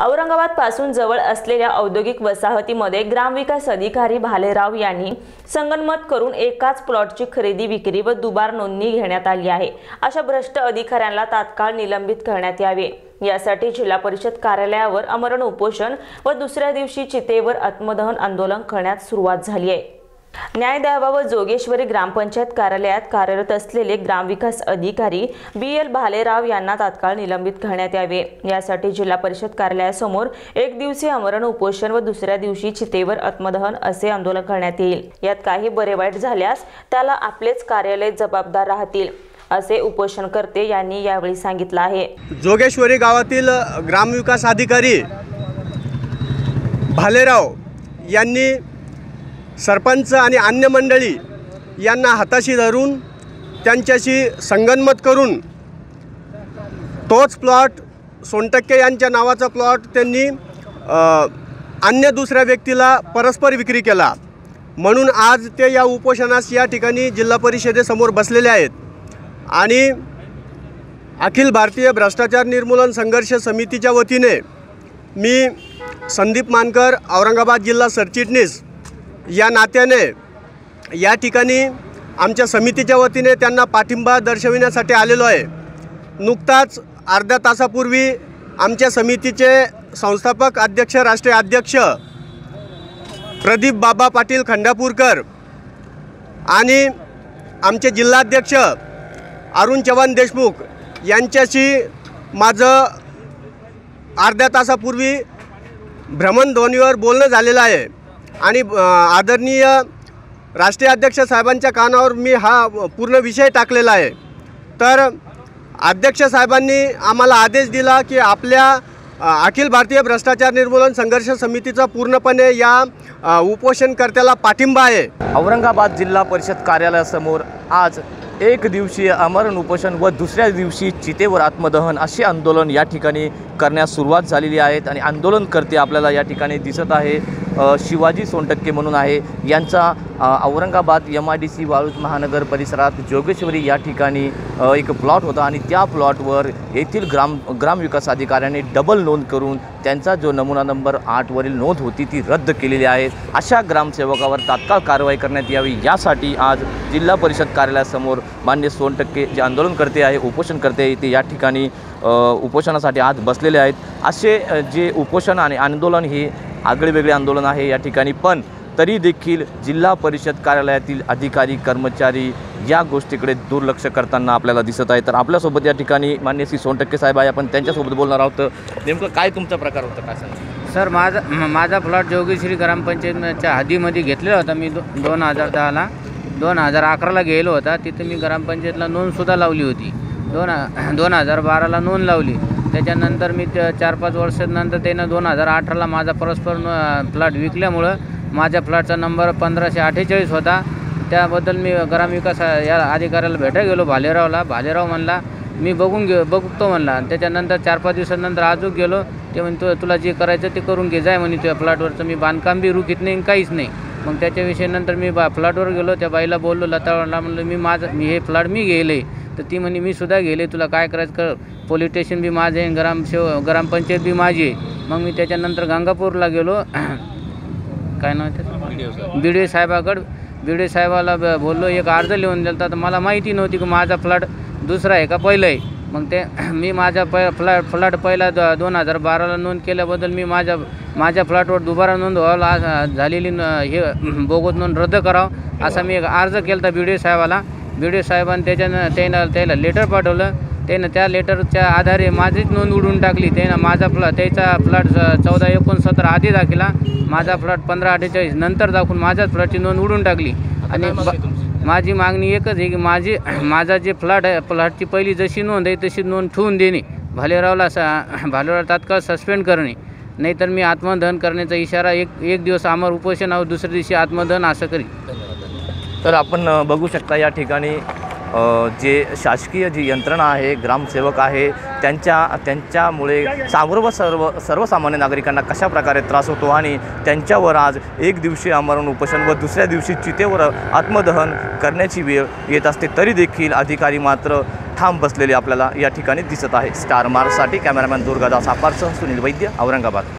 औरंगाबादपासून जवळ असलेल्या औद्योगिक वसाहतीमध्ये ग्रामविकास अधिकारी भालेराव यांनी संगनमत करून एकाच प्लॉटची खरेदी विक्री व दुबार नोंदणी घेण्यात आली आहे. अशा भ्रष्ट अधिकाऱ्यांना तात्काळ निलंबित करण्यात यावे. यासाठी जिल्हा परिषद कार्यालयावर अमरण उपोषण व दुसऱ्या दिवशी चितेवर आत्मदहन आंदोलन करण्यास सुरुवात झाली आहे. न्याय द्यावा व जोगेश्वरी ग्रामपंचायत कार्यालयात कार्यरत असलेले ग्रामविकास अधिकारी बी एल भालेराव यांना तात्काळ निलंबित करण्यात यावे. यासाठी जिल्हा परिषद कार्यालयासमोर एक दिवसीय आमरण उपोषण व दुसऱ्या दिवशी चितेवर आत्मदहन असे आंदोलन करण्यात येईल. यात काही बरे वाईट झाल्यास त्याला आपलेच कार्यालय जबाबदार राहतील असे उपोषणकर्ते यांनी यावेळी सांगितलं आहे. जोगेश्वरी गावातील ग्रामविकास अधिकारी भालेराव यांनी सरपंच आणि अन्य मंडळी यांना हाताशी धरून त्यांच्याशी संगनमत करून तोच प्लॉट सोनटक्के यांच्या नावाचा प्लॉट त्यांनी अन्य दुसऱ्या व्यक्तीला परस्पर विक्री केला. म्हणून आज ते या उपोषणास या ठिकाणी जिल्हा परिषदेसमोर बसलेले आहेत. आणि अखिल भारतीय भ्रष्टाचार निर्मूलन संघर्ष समितीच्या वतीने मी संदीप मानकर औरंगाबाद जिल्हा सरचिटणीस या नात्याने या ठिकाणी आमच्या समितीच्या वतीने त्यांना पाठिंबा दर्शविण्यासाठी आलेलो आहे. नुकताच अर्ध्या तासापूर्वी आमच्या समितीचे संस्थापक अध्यक्ष राष्ट्रीय अध्यक्ष प्रदीप बाबा पाटील खंडापूरकर आणि आमचे जिल्हाध्यक्ष अरुण चव्हाण देशमुख यांच्याशी माझं अर्ध्या तासापूर्वी भ्रमणध्वनीवर बोलणं झालेलं आहे. आणि आदरणीय राष्ट्रीय अध्यक्ष साहेबांच्या कानावर मी हा पूर्ण विषय टाकलेला आहे. तर अध्यक्ष साहेबांनी आम्हाला आदेश दिला की आपल्या अखिल भारतीय भ्रष्टाचार निर्मूलन संघर्ष समितीचा पूर्णपणे या उपोषणकर्त्याला पाठिंबा आहे. औरंगाबाद जिल्हा परिषद कार्यालयासमोर आज एक दिवसीय अमरण उपोषण व दुसऱ्या दिवशी चितेवर आत्मदहन असे आंदोलन या ठिकाणी करण्यास सुरुवात झालेली आहेत आणि आंदोलनकर्ते आपल्याला या ठिकाणी दिसत आहे. शिवाजी सोनटक्के म्हणून आहे. यांचा Aurangabad M I D C Waluj महानगर परिसरात जोगेश्वरी या ठिकाणी एक प्लॉट होता आणि त्या प्लॉटवर येथील ग्राम ग्रामविकास अधिकाऱ्याने डबल नोंद करून त्यांचा जो नमुना नंबर आठवरील नोंद होती ती रद्द केलेली आहे. अशा ग्रामसेवकावर तात्काळ कारवाई करण्यात यावी यासाठी आज जिल्हा परिषद कार्यालयासमोर मान्य सोनटक्के जे आंदोलन करते आहे उपोषणकर्ते आहे ते या ठिकाणी उपोषणासाठी आज बसलेले आहेत. असे जे उपोषण आणि आंदोलन हे आगळेवेगळे आंदोलन आहे या ठिकाणी पण तरी देखील जिल्हा परिषद कार्यालयातील अधिकारी कर्मचारी या गोष्टीकडे दुर्लक्ष करताना आपल्याला दिसत आहे. तर आपल्यासोबत या ठिकाणी मान्य श्री सोनटक्के साहेब आहे. आपण त्यांच्यासोबत बोलणार आहोत. नेमकं काय तुमचा प्रकार होता? काय सांग सर माझा माझा प्लॉट जोगेश्री ग्रामपंचायतच्या हद्दीमध्ये घेतलेला होता. मी दो दोन हजार दहाला दोन हजार अकराला गेलो होता. तिथे मी ग्रामपंचायतला नोंदसुद्धा लावली होती. दोन दोन हजार बाराला नोंद लावली. त्याच्यानंतर मी त्या चार पाच वर्षानंतर त्यानं दोन हजार अठराला माझा परस्पर प्लॉट विकल्यामुळं माझ्या फ्लॅटचा नंबर पंधराशे अठ्ठेचाळीस होता. त्याबद्दल मी ग्रामविकास या अधिकाऱ्याला भेटायला गेलो भालेरावला. भालेराव म्हणला मी बघून घे बघतो म्हणला. आणि त्याच्यानंतर चार पाच दिवसानंतर अजून गेलो. ते म्हणतो तुला जे करायचं ते करून घे जाय म्हणे. तुझ्या फ्लॅटवरचं मी बांधकाम बी रुखीत नाही काहीच नाही. मग त्याच्याविषयी नंतर मी बा फ्लॅटवर गेलो. त्या बाईला बोललो लतावरला म्हणलं मी माझं मी हे फ्लॅट मी गेले. तर ती म्हणे मी सुद्धा गेले तुला काय करायचं कर. पोलीस स्टेशन बी माझे आहे ग्रामसेव ग्रामपंचायत बी माझी आहे. मग मी त्याच्यानंतर गंगापूरला गेलो. काय नाव त्याचं? बी डी साहेबाकडं. बी डी साहेबाला ब- बोललो एक अर्ज लिहून दिला तर मला माहिती नव्हती की माझा फ्लॅट दुसरा आहे का पहिलं आहे मग ते मी माझ्या प फ्लॅट फ्लॅट पहिला द दोन हजार बाराला नोंद केल्याबद्दल मी माझ्या माझ्या फ्लॅटवर दुबारा नोंद व्हायला आज झालेली न- हे बोगत नोंद रद्द करावं असा मी एक अर्ज केला होता बी डी साहेबाला. बी डी साहेबांनी त्याच्यानं त्यानं त्याला लेटर पाठवलं. त्यानं त्या लेटरच्या आधारे माझीच नोंद उडून टाकली. त्यानं माझा फ्लॅट त्याचा फ्लॅट चौदा एकोणसत्तर आधी दाखला. माझा फ्लॅट पंधरा अठ्ठेचाळीस नंतर दाखवून माझ्याच फ्लॅटची नोंद उडून टाकली. आणि माझी मागणी एकच आहे की माझी माझा जे फ्लॅट आहे फ्लॅटची पहिली जशी नोंद आहे तशी नोंद ठेवून देणे. भालेरावला सा भालेराव तात्काळ सस्पेंड करणे. नाहीतर मी आत्मदहन करण्याचा इशारा एक एक दिवस आमर उपोषण आहोत दुसऱ्या दिवशी आत्मदहन असं करी तर आपण बघू शकता या ठिकाणी जे शासकीय जी यंत्रणा आहे ग्रामसेवक आहे त्यांच्या त्यांच्यामुळे सर्व सर्व सर्वसामान्य नागरिकांना कशा प्रकारे त्रास होतो आणि त्यांच्यावर आज एक दिवशी आमरण उपोषण व दुसऱ्या दिवशी चितेवर आत्मदहन करण्याची वेळ येत असते तरी देखील अधिकारी मात्र ठाम बसलेली आपल्याला या ठिकाणी दिसत आहे. स्टार मार्कसाठी कॅमेरामॅन दुर्गादास आपारसह सुनील वैद्य औरंगाबाद.